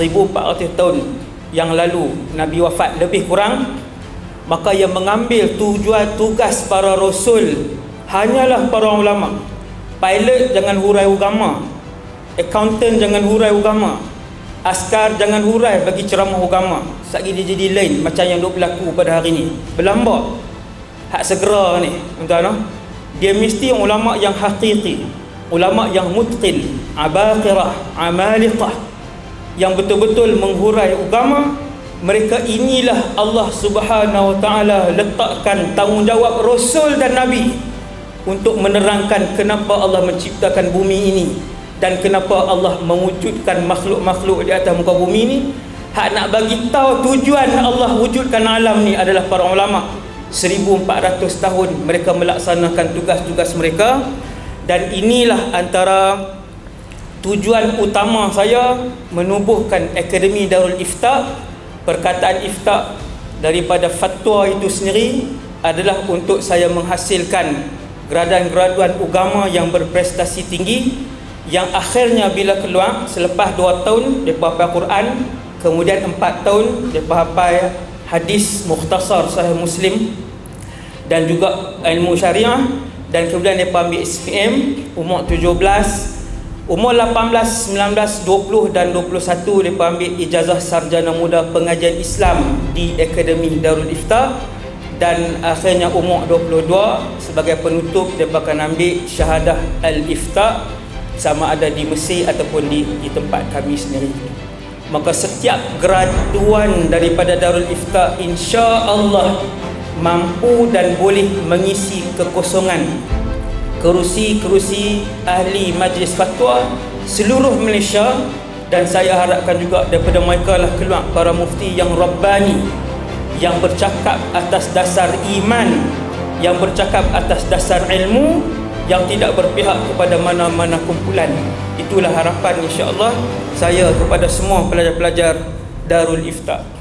1400 tahun yang lalu Nabi wafat lebih kurang maka yang mengambil tujuan tugas para rasul hanyalah para ulama. Pilot jangan hurai agama accountant jangan hurai agama askar jangan hurai bagi ceramah agama. Satgi dia jadi lain macam yang duk berlaku pada hari ini berlambak. Hak segera ni tuan-tuan. Dia mesti ulama yang hakiki ulama yang mutqin. Abaqirah amaliqah yang betul-betul menghurai agama mereka inilah Allah Subhanahu wa taala letakkan tanggungjawab rasul dan nabi untuk menerangkan kenapa Allah menciptakan bumi ini dan kenapa Allah mewujudkan makhluk-makhluk di atas muka bumi ini. Hak nak bagi tahu tujuan Allah wujudkan alam ni adalah para ulama. 1400 tahun mereka melaksanakan tugas-tugas mereka. Dan inilah antara tujuan utama saya menubuhkan Akademi Darul Ifta perkataan Ifta daripada fatwa itu sendiri adalah untuk saya menghasilkan graduan-graduan agama yang berprestasi tinggi yang akhirnya bila keluar selepas 2 tahun depa hafal Quran kemudian 4 tahun depa hafal hadis mukhtasar sahih Muslim dan juga ilmu syariah dan kemudian mereka ambil SPM umur 17 umur 18, 19, 20 dan 21 mereka ambil ijazah sarjana muda pengajian Islam di Akademi Darul Ifta dan akhirnya umur 22 sebagai penutup mereka akan ambil syahadah Al-Ifta sama ada di Mesir ataupun di, di tempat kami sendiri. Maka setiap graduan daripada Darul Ifta insya Allah mampu dan boleh mengisi kekosongan kerusi-kerusi ahli majlis fatwa seluruh Malaysia dan saya harapkan juga daripada mereka lah keluar para mufti yang rabbani yang bercakap atas dasar iman yang bercakap atas dasar ilmu yang tidak berpihak kepada mana-mana kumpulan. Itulah harapan insya-Allah saya kepada semua pelajar-pelajar Darul Ifta